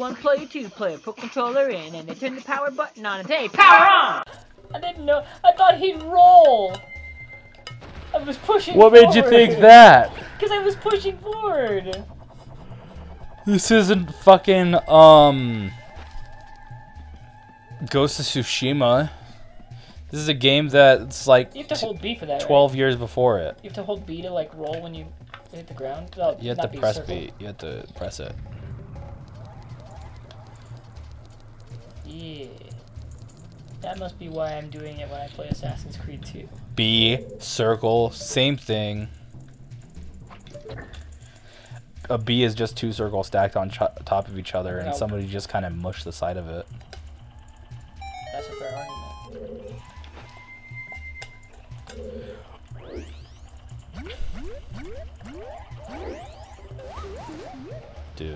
one player, two player, put controller in, and they turn the power button on and say, power on! I didn't know. I thought he'd roll. I was pushing. What made you think that? Because I was pushing forward. This isn't fucking um Ghost of Tsushima. This is a game that's like You have to hold B for that. right? 12 years before it. You have to hold B to like roll when you hit the ground. No, You have to press circle. B. You have to press it. Yeah. That must be why I'm doing it when I play Assassin's Creed 2. B, circle, same thing. A B is just two circles stacked on ch- top of each other, and somebody just kind of mushed the side of it. That's a fair argument. Dude,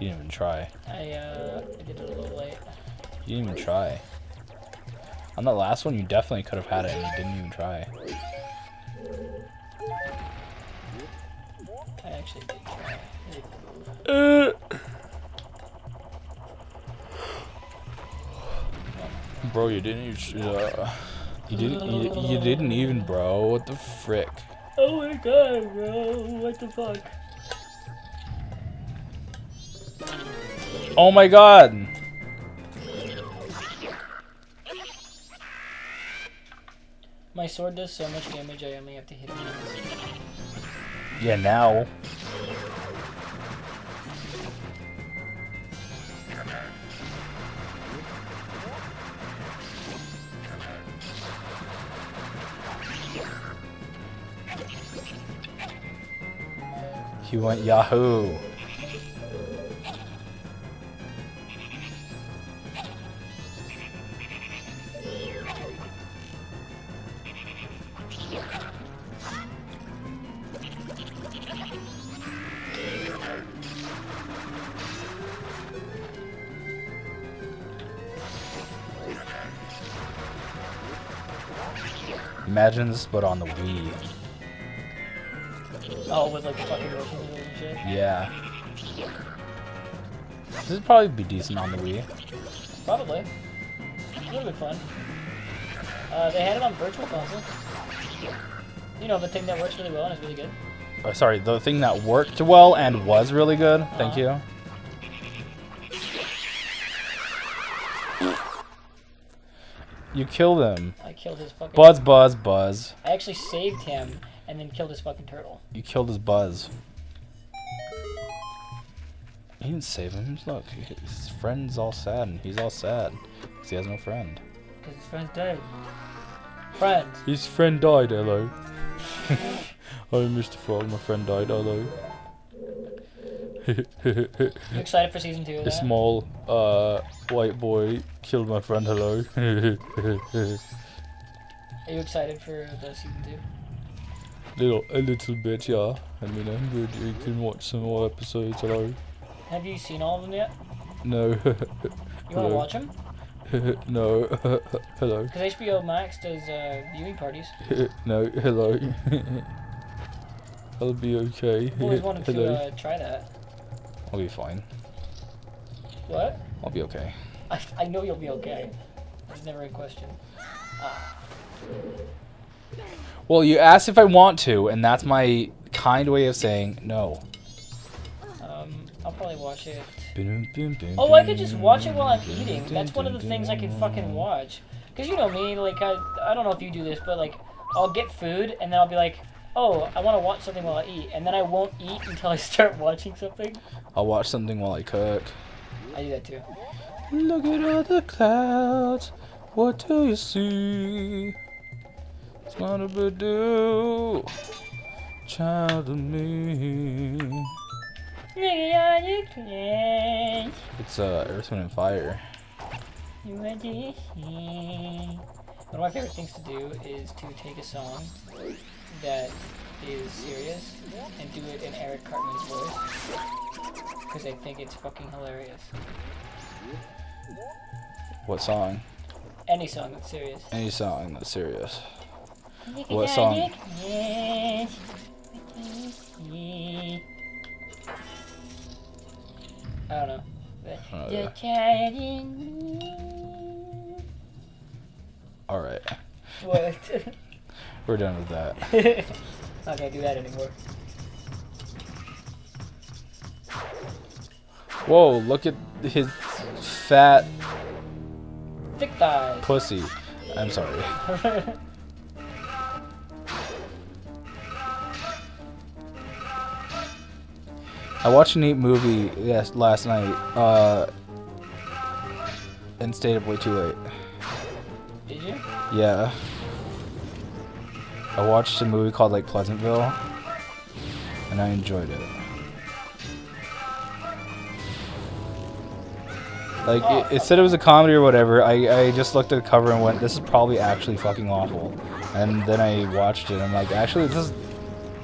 you didn't even try. I uh, You didn't even try. On the last one, you definitely could have had it, and you didn't even try. I actually did try. Move. Bro, you didn't even. Uh, you didn't. You, you didn't even, bro. What the frick? Oh my god, bro! What the fuck? Oh my god! My sword does so much damage. I only have to hit it once. Yeah, now. He went Yahoo. Imagine this, but on the Wii. Oh, with like fucking motion and shit. Yeah. This would probably be decent on the Wii. Probably. It would be fun. Uh, they had it on Virtual Console. You know, the thing that works really well and is really good. Oh, sorry, the thing that worked well and was really good. Thank Uh-huh. you. You killed him. I killed his fucking. Buzz, buzz, buzz. I actually saved him and then killed his fucking turtle. You killed his buzz. You didn't save him. Look, his friend's all sad, and he's all sad because he has no friend. Because his friends died. Friends. His friend died. Hello. oh, Mr. Frog, my friend died. Hello. You excited for season two A small uh, white boy killed my friend. Hello. Are you excited for the season two? little, a little bit, yeah. I mean, I'm good. You can watch some more episodes. Hello. Have you seen all of them yet? No. You want to watch them? no. hello. Because HBO Max does uh, viewing parties. no. Hello. I'll be okay. I've always wanted to uh, try that. I'll be fine. What? I'll be okay. I, I know you'll be okay. There's never a question. Ah, Well, you asked if I want to, and that's my kind way of saying no. um, I'll probably watch it. Oh, I could just watch it while I'm eating. That's one of the things I can fucking watch. Cause you know me, like I, I don't know if you do this, but like I'll get food and then I'll be like, oh, I want to watch something while I eat, and then I won't eat until I start watching something. I'll watch something while I cook. I do that too. Look at all the clouds. What do you see? It's not a do. Child of me. It's uh, Earth, Wind, and Fire. One of my favorite things to do is to take a song that is serious and do it in Eric Cartman's voice. Because I think it's fucking hilarious. What song? Any song that's serious. Any song that's serious. What song? I don't know. Oh, the yeah. cat in me. All right, What? we're done with that. Not gonna do that anymore. Whoa, look at his fat Thick thighs. pussy. I'm sorry. I watched a neat movie yes last night. Uh, and stayed up way too late. Did you? Yeah. I watched a movie called like Pleasantville, and I enjoyed it. Like it, it said it was a comedy or whatever. I, I just looked at the cover and went, "This is probably actually fucking awful." And then I watched it. and I'm like, actually, this is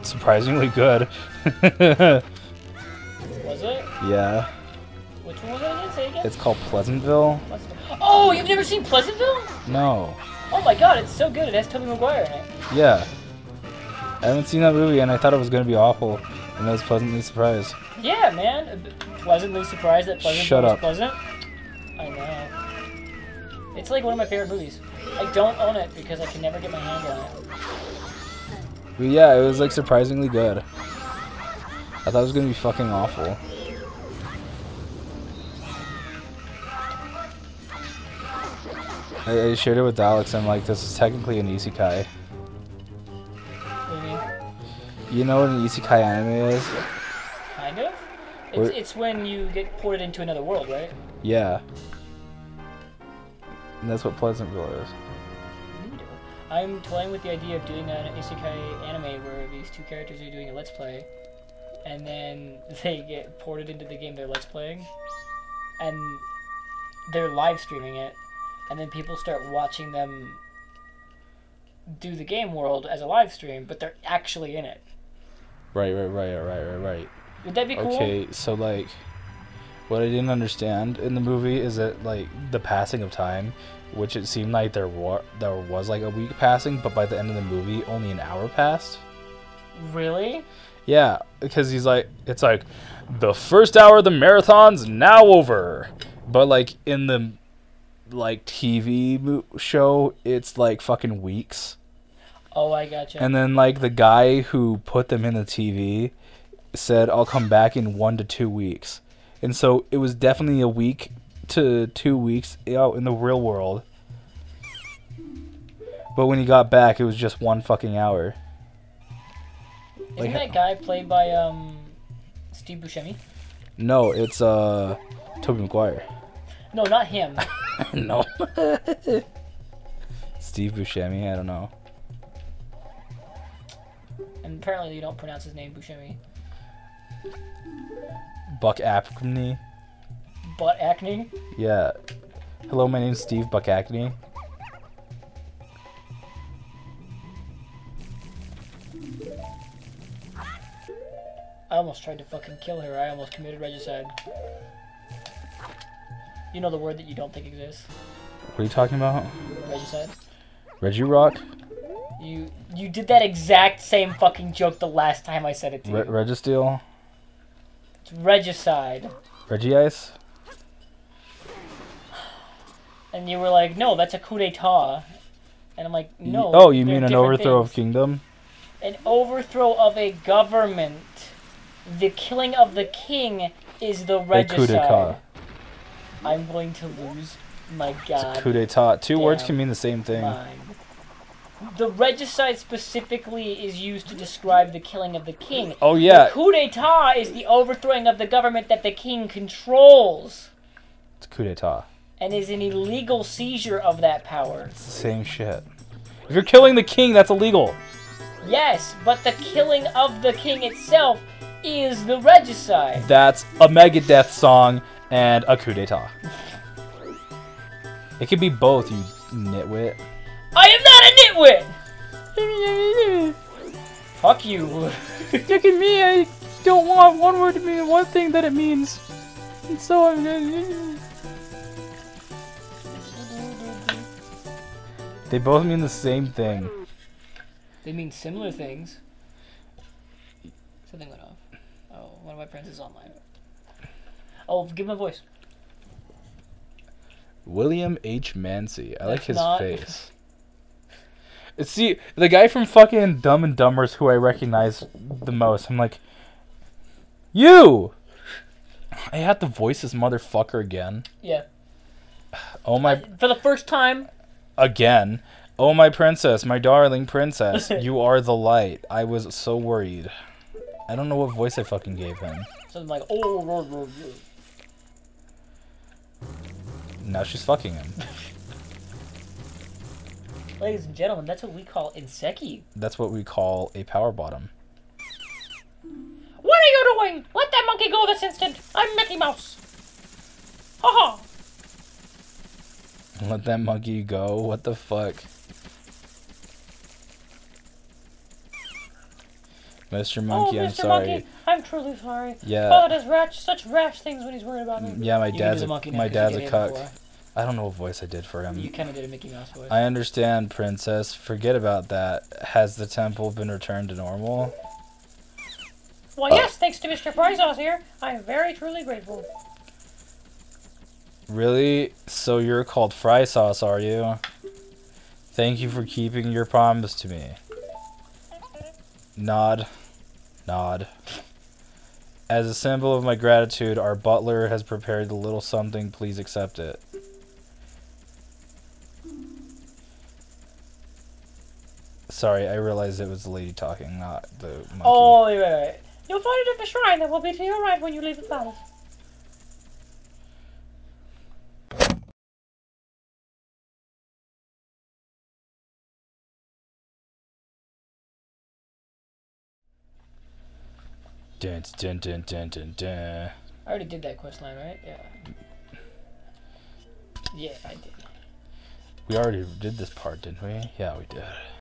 surprisingly good. Was it? yeah, Which one was it again? Say it again. it's called Pleasantville. Pleasantville. Oh, you've never seen Pleasantville? No. Oh my god, it's so good. It has Tobey Maguire in it. Yeah. I haven't seen that movie, and I thought it was gonna be awful, and I was pleasantly surprised. Yeah, man. Pleasantly surprised that Pleasantville Shut up. pleasant. I know. It's like one of my favorite movies. I don't own it because I can never get my hands on it. But yeah, it was like surprisingly good. I thought it was gonna be fucking awful. I, I shared it with Alex. I'm like, this is technically an isekai. You know what an isekai anime is? Kind of. It's, it's when you get ported into another world, right? Yeah. And that's what Pleasantville is. I'm toying with the idea of doing an isekai anime where these two characters are doing a let's play, and then they get ported into the game they're let's playing, and they're live streaming it, and then people start watching them do the game world as a live stream, but they're actually in it. Right, right, right, right, right, right. Would that be cool? Okay, so like, what I didn't understand in the movie is that like the passing of time, which it seemed like there wa- there was like a week passing, but by the end of the movie, only an hour passed. Really? Yeah, because he's like, it's like, the first hour of the marathon's now over, but like in the like TV show, it's like fucking weeks. Oh, I gotcha. And then like the guy who put them in the TV said I'll come back in 1 to 2 weeks. And so it was definitely a week to 2 weeks out in the real world. But when he got back it was just one fucking hour. Isn't like- that guy played by um Steve Buscemi? No, it's uh Tobey Maguire. No, not him. no. Steve Buscemi, I don't know. and apparently you don't pronounce his name Buscemi. Buck Acne. Butt acne. Yeah. Hello, my name's Steve Buck Acne. I almost tried to fucking kill her. I almost committed regicide. You know the word that you don't think exists? What are you talking about? Regicide? Reggie Rock? You you did that exact same fucking joke the last time I said it to you. Re- Registeel? it's regicide. Reggie Ice? And you were like, no, that's a coup d'etat. And I'm like, no. oh, you mean an overthrow of kingdom? An overthrow of a government. The killing of the king is the A coup d'etat. I'm going to lose my It's god. a coup d'etat. Two words can mean the same thing. mind. The regicide specifically is used to describe the killing of the king. Oh, yeah. The coup d'etat is the overthrowing of the government that the king controls It's a coup d'etat. and is an illegal seizure of that power. It's the same shit. If you're killing the king, that's illegal. Yes, but the killing of the king itself is the regicide. That's a Megadeth song and a coup d'etat. It could be both, you nitwit. I am not a nitwit! Fuck you. Look at me, I don't want one word to mean one thing that it means. And so I'm. They both mean the same thing. They mean similar things. Something went off. Oh, one of my friends is online. Oh, give him a voice. William H. Macy. I like his not- face. See, the guy from fucking Dumb and Dumber's who I recognize the most. I'm like, you! I had to voice this motherfucker again. Yeah. Oh my, For the first time, again. Oh my princess, my darling princess, you are the light. I was so worried. I don't know what voice I fucking gave him. something like, oh." Now she's fucking him. ladies and gentlemen, that's what we call inseki. That's what we call a power bottom. What are you doing? Let that monkey go this instant. I'm Mickey Mouse. Ha ha. Let that monkey go. What the fuck? Mr. Oh, monkey, oh, I'm sorry. Monkey, I'm truly sorry. Yeah. Father does rash, such rash things when he's worried about me. Yeah, my You dad's a, monkey now my 'cause dad's a did cuck. before. I don't know what voice I did for him. You kind of did a Mickey Mouse voice. I understand, princess. Forget about that. Has the temple been returned to normal? Well, oh. yes, thanks to Mr. Fry Sauce here. I am very truly grateful. Really? So you're called Fry Sauce, are you? Thank you for keeping your promise to me. Nod. Nod. As a symbol of my gratitude, our butler has prepared a little something. Please accept it. Sorry, I realized it was the lady talking, not the monkey. Oh, wait. You'll find it at the shrine that will be to your right when you leave the palace. Dun, dun, dun, dun, dun, dun. I already did that quest line, right? Yeah. Yeah, I did. We already did this part, didn't we? Yeah, we did.